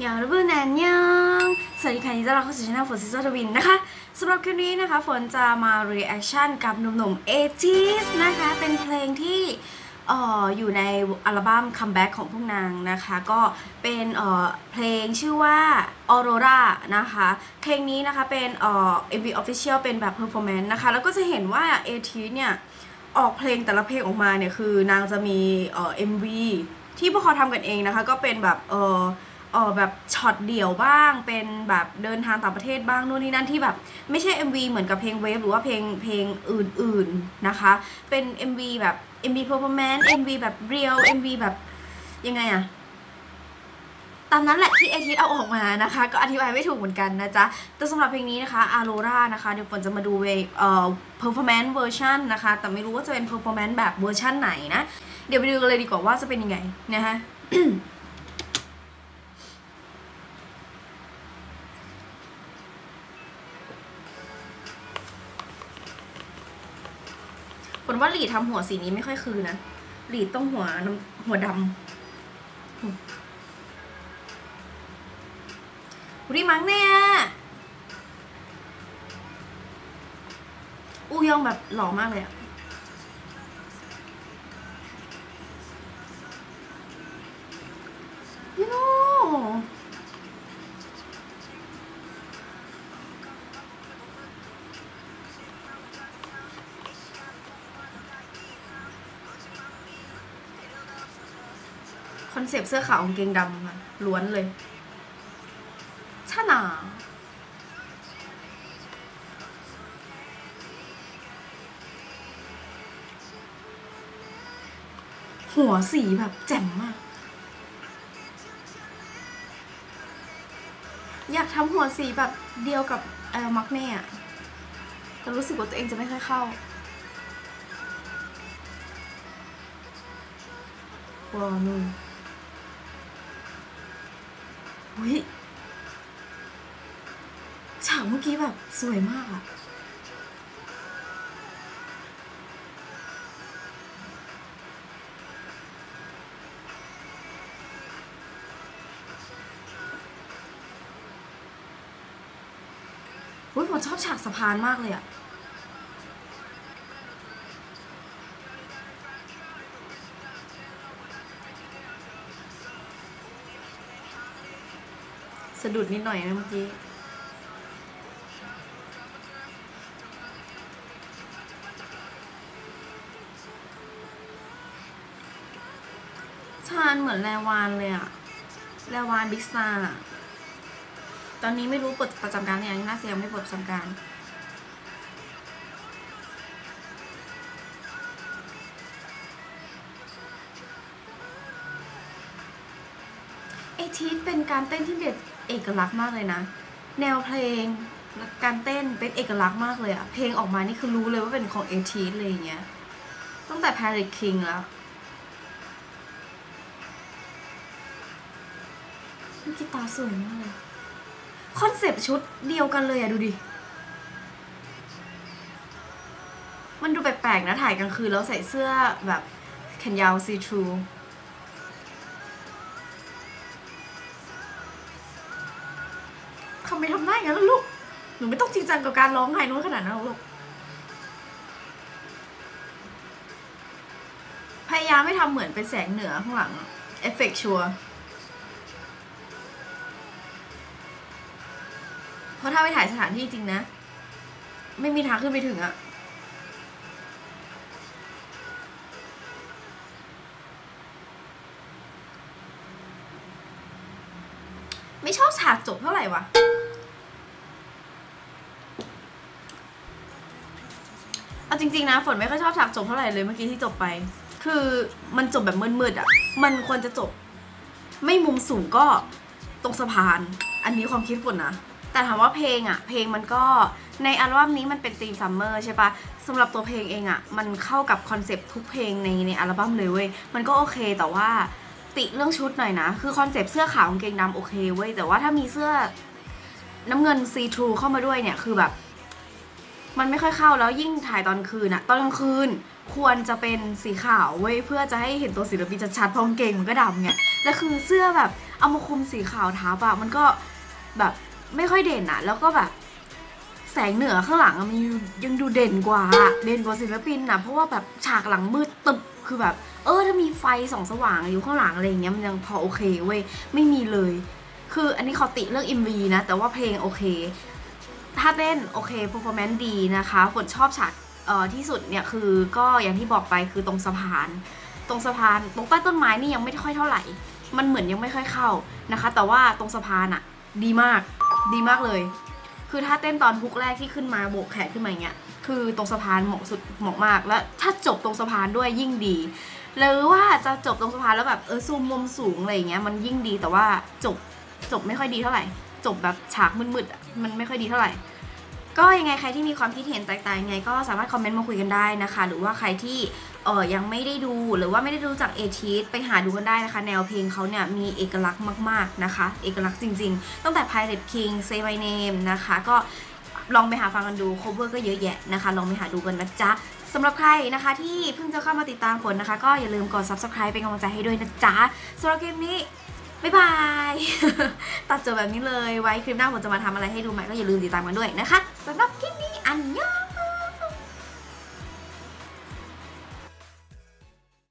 อย่างระเบิดแนนยังสวัสดีค่ะยินดีต้อนรับเข้าสู่ช่องฝนซิสเตอร์ทวินนะคะสำหรับคลิปนี้นะคะฝนจะมา reaction กับหนุ่มๆ 80s นะคะ เป็นเพลงที่ออยู่ในอัลบั้ม comeback ของพวกนางนะคะ ก็เป็นเออเพลงชื่อว่า Aurora นะคะ เพลงนี้นะคะเป็นเอ่อ MV official เป็นแบบ performance นต์นะคะ แล้วก็จะเห็นว่า 80s เนี่ยออกเพลงแต่ละเพลงออกมาเนี่ยคือนางจะมีเอ่อ MV ที่พวกเขาทำกันเองนะคะ ก็เป็นแบบเออ เออแบบช็อตเดี่ยวบ้าง เป็นแบบเดินทางต่างประเทศบ้างนู่นนี่นั่นที่แบบ ไม่ใช่ MV เหมือนกับเพลง WAVE หรือว่าเพลงเพลงอื่นๆนะคะ เป็น MV แบบ MV performance MV แบบ real MV แบบยังไงอะตามนั้นแหละที่ ATEEZ เอาออกมานะคะ ก็อธิบายไม่ถูกเหมือนกันนะจ๊ะ แต่สำหรับเพลงนี้นะคะ Aurora นะคะเดี๋ยวฝนจะมาดูเวเอ่อ performance version นะคะ แต่ไม่รู้ว่าจะเป็น performance แบบเวอร์ชันไหนนะ เดี๋ยวไปดูกันเลยดีกว่าว่าจะเป็นยังไงนะคะ คนว่าหลีดทำหัวสีนี้ไม่ค่อยคืนนะ หลีดต้องหัวน้ำหัวดำอุดิมังเนี่ยอูยองแบบหล่อมากเลยอะ อนเซปต์เสื้อขาวกางเกงดำค่ะล้วนเลยชาหนาหัวสีแบบแจ่มมาก อยากทำหัวสีแบบเดียวกับเออมักเน่อะแต่รู้สึกว่าตัวเองจะไม่ค่อยเข้าว้าวนู่น อุ้ยฉากเมื่อกี้แบบสวยมากอะอุ้ยผมชอบฉากสะพานมากเลยอะ สะดุดนิดหน่อยนะเมื่อกี้ชานเหมือนแลวานเลยอะแลวานบิ๊กซาตอนนี้ไม่รู้ปลดประจำการหรือยังน่าเสียงไม่ปลดประจำการ ATEEZ เป็นการเต้นที่เด็ดเอกลักษณ์มากเลยนะ แนวเพลงและการเต้นเป็นเอกลักษณ์มากเลยอะเพลงออกมานี่คือรู้เลยว่าเป็นของ ATEEZ เลยอย่างเงี้ยตั้งแต่ Pirate King แล้วกีตาร์สวยมากเลยคอนเซปต์ชุดเดียวกันเลยอะดูดิ มันดูแปลกๆนะถ่ายกลางคืนแล้วใส่เสื้อแบบแขนยาวซีทรู อย่างนั้นลูก หนูไม่ต้องจริงจังกับการร้องไห้นู้นขนาดนั้นลูก พยายามไม่ทำเหมือนเป็นแสงเหนือข้างหลัง เอฟเฟกชัวเพราะถ้าไปถ่ายสถานที่จริงนะ ไม่มีทางขึ้นไปถึงอะไม่ชอบฉากจบเท่าไหร่วะ จริงๆนะฝนไม่ค่อยชอบฉากจบเท่าไหร่เลยเมื่อกี้ที่จบไป คือมันจบแบบมืดๆอะมันควรจะจบ ไม่มุมสูงก็ตรงสะพาน อันนี้ความคิดฝนนะ แต่ถามว่าเพลงอะเพลงมันก็ในอัลบั้มนี้มันเป็นธีม summer ใช่ปะสำหรับตัวเพลงเองอะ มันเข้ากับคอนเซปต์ทุกเพลงในในอัลบั้มเลยเว้ย มันก็โอเคแต่ว่าติเรื่องชุดหน่อยนะ คือคอนเซปต์เสื้อขาวกางเกงดำโอเคเว้ย แต่ว่าถ้ามีเสื้อน้ำเงิน see-through เข้ามาด้วยเนี่ยคือแบบ มันไม่ค่อยเข้าแล้วยิ่งถ่ายตอนคืนอะตอนกลางคืนควรจะเป็นสีขาวเว้ยเพื่อจะให้เห็นตัวศิลปินชัดๆเพราะกางเกงมันก็ดำไงแล้วคือเสื้อแบบเอามาคุมสีขาวทับอะมันก็แบบไม่ค่อยเด่นอะแล้วก็แบบแสงเหนือข้างหลังมันยังดูเด่นกว่า เด่นกว่าศิลปินนะเพราะว่าแบบฉากหลังมืดตึบคือแบบ เออถ้ามีไฟส่องสว่างอยู่ข้างหลังอะไรอย่างเงี้ยมันยังพอโอเคเว้ยไม่มีเลย คืออันนี้ขอติเรื่อง MV นะ แต่ว่าเพลงโอเค ถ้าเต้นโอเค performance ดีนะคะฝนชอบฉากที่สุดเนี่ยคือก็อย่างที่บอกไปคือตรงสะพาน ตรงสะพานตรงใต้ต้นไม้นี่ยังไม่ค่อยเท่าไหร่ มันเหมือนยังไม่ค่อยเข้านะคะ แต่ว่าตรงสะพานอะดีมากดีมากเลย คือถ้าเต้นตอนฮุกแรกที่ขึ้นมาโบกแขนขึ้นมาอย่างเงี้ยคือตรงสะพานเหมาะสุดเหมาะมาก แล้วถ้าจบตรงสะพานด้วยยิ่งดีหรือว่าจะจบตรงสะพานแล้วแบบเออซูมมุมสูงอะไรอย่างเงี้ยมันยิ่งดีแต่ว่าจบจบไม่ค่อยดีเท่าไหร่ จบแบบฉากมืดๆอะ มันไม่ค่อยดีเท่าไหร่ ก็ยังไงใครที่มีความคิดเห็นแตกต่างยังไงก็สามารถคอมเมนต์มาคุยกันได้นะคะ หรือว่าใครที่เออยังไม่ได้ดูหรือว่าไม่ได้ดูจากเอทีไปหาดูกันได้นะคะ แนวเพลงเขาเนี่ยมีเอกลักษณ์มาก ๆนะคะ เอกลักษณ์จริงๆ ตั้งแต่ Pirate King Say My Name นะคะ ก็ลองไปหาฟังกันดู cover ก็เยอะแยะนะคะ ลองไปหาดูกันนะจ๊ะสำหรับใครนะคะที่เพิ่งจะเข้ามาติดตามฝนนะคะ ก็อย่าลืมกด subscribe เป็นกำลังใจให้ด้วยนะจ๊ะสำหรับคลิปนี้ บ๊ายบาย ตัดจบแบบนี้เลย ไว้คลิปหน้าผมจะมาทำอะไรให้ดูใหม่ก็อย่าลืมติดตามกันด้วยนะคะสำหรับคลิปนี้อันยอง